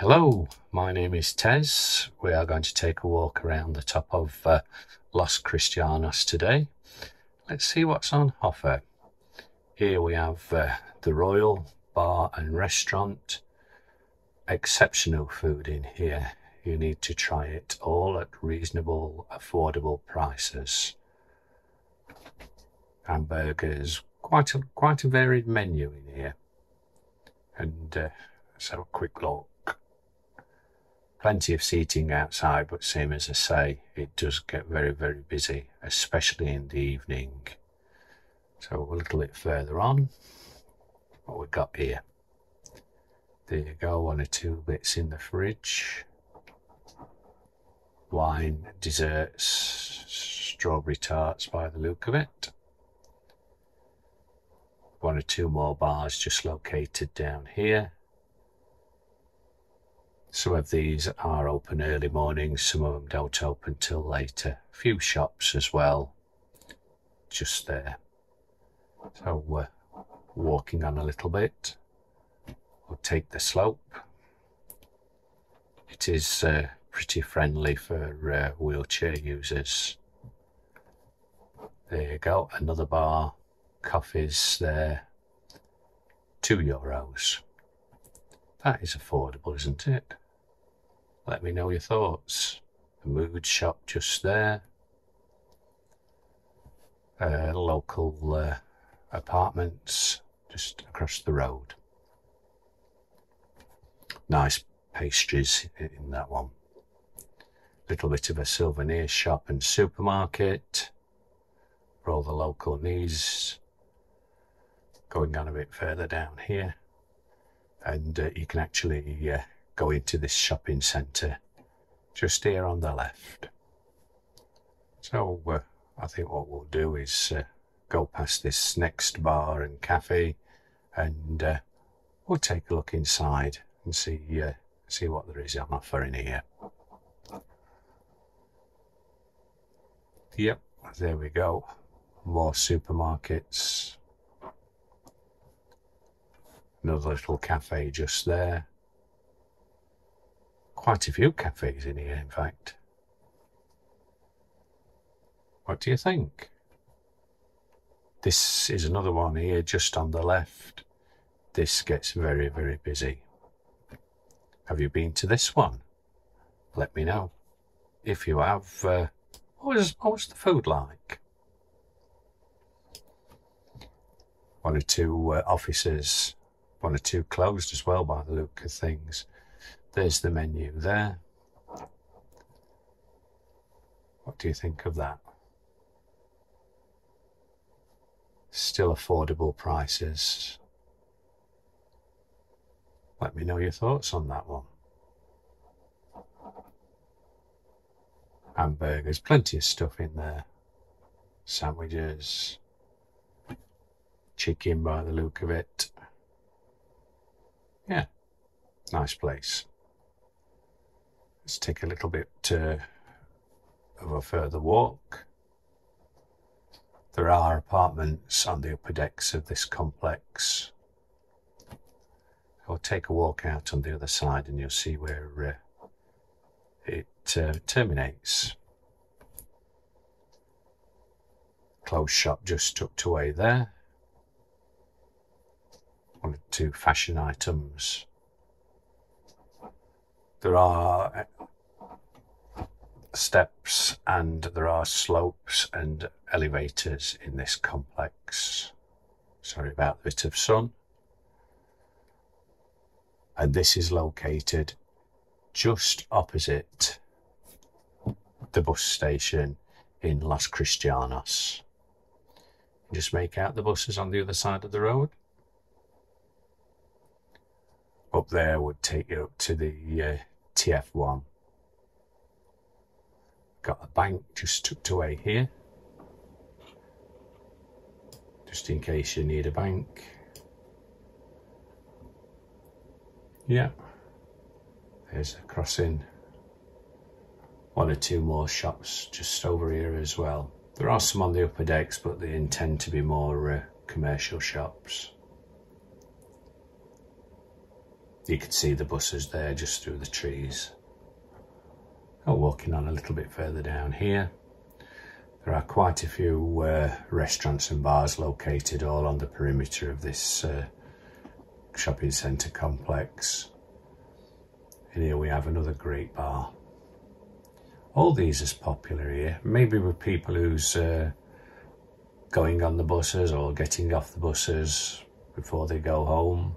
Hello, my name is Tez. We are going to take a walk around the top of uh, Los Cristianos today. Let's see what's on offer. Here we have uh, the Royal Bar and Restaurant. Exceptional food in here. You need to try it all at reasonable, affordable prices. Hamburgers, quite a quite a varied menu in here. And uh, have a quick look. Plenty of seating outside, but same as I say, it does get very, very busy, especially in the evening. So a little bit further on, what we've got here. There you go, one or two bits in the fridge. Wine, desserts, strawberry tarts by the look of it. One or two more bars just located down here. Some of these are open early mornings, some of them don't open till later. A few shops as well, just there. So we're uh, walking on a little bit. We'll take the slope. It is uh, pretty friendly for uh, wheelchair users. There you go, another bar, coffees there, two euros. That is affordable, isn't it? Let me know your thoughts. The mood shop just there. Uh, local uh, apartments just across the road. Nice pastries in that one. Little bit of a souvenir shop and supermarket for all the local needs. Going on a bit further down here, and uh, you can actually uh, go into this shopping centre just here on the left. So uh, I think what we'll do is uh, go past this next bar and cafe and uh, we'll take a look inside and see uh, see what there is on offer in here. Yep, there we go. More supermarkets. Another little cafe just there. Quite a few cafes in here, in fact. What do you think? This is another one here just on the left. This gets very, very busy. Have you been to this one? Let me know. If you have, uh, what, was, what was the food like? One or two uh, offices, one or two closed as well by the look of things. There's the menu there. What do you think of that? still affordable prices. Let me know your thoughts on that one. Hamburgers, plenty of stuff in there. Sandwiches, chicken by the look of it. Yeah, nice place. Let's take a little bit uh, of a further walk. There are apartments on the upper decks of this complex. I'll take a walk out on the other side and you'll see where uh, it uh, terminates. Clothes shop just tucked away there. Two fashion items. There are steps and there are slopes and elevators in this complex. Sorry about the bit of sun. And this is located just opposite the bus station in Las Cristianos. Just make out the buses on the other side of the road. Up there would take you up to the uh, TF1 got a bank just tucked away here. Just in case you need a bank. Yeah. There's a crossing. One or two more shops just over here as well. There are some on the upper decks but they intend to be more uh, commercial shops you could see the buses there just through the trees. Oh, walking on a little bit further down here, there are quite a few uh, restaurants and bars located all on the perimeter of this uh, shopping centre complex. And here we have another great bar. All these is popular here, maybe with people who's uh, going on the buses or getting off the buses before they go home.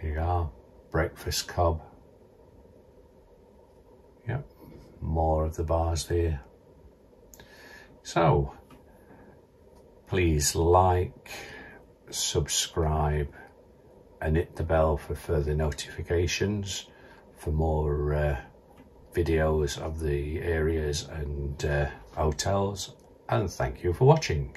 Here you are, breakfast cob. Yep, more of the bars there. So, please like, subscribe and hit the bell for further notifications for more uh, videos of the areas and uh, hotels and thank you for watching.